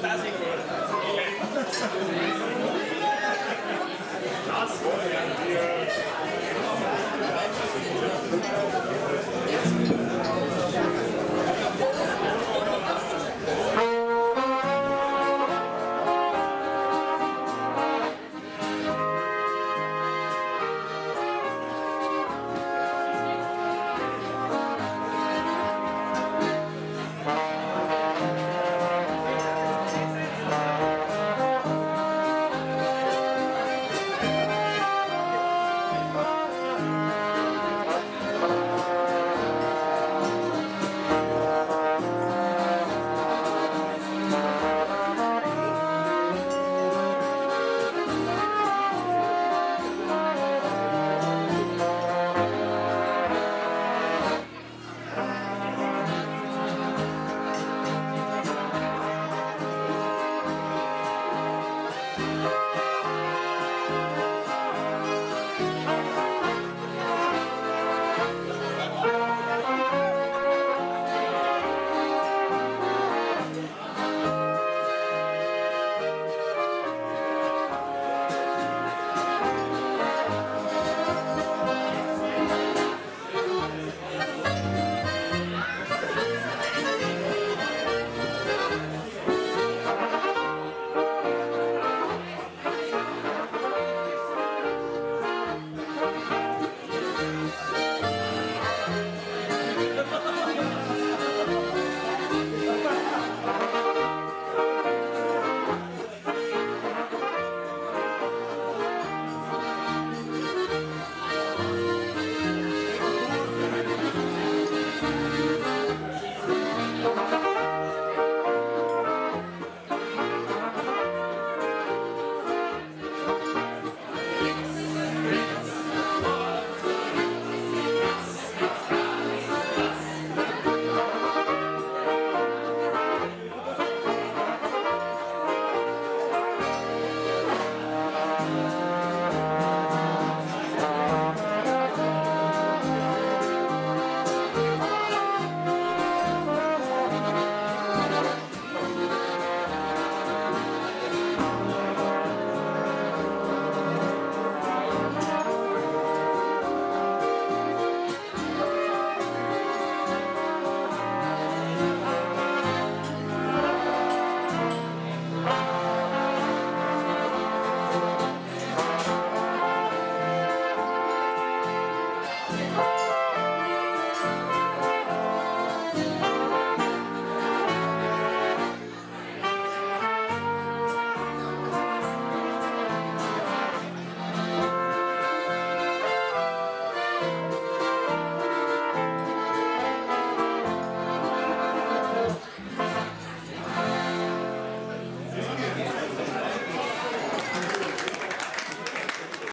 tá.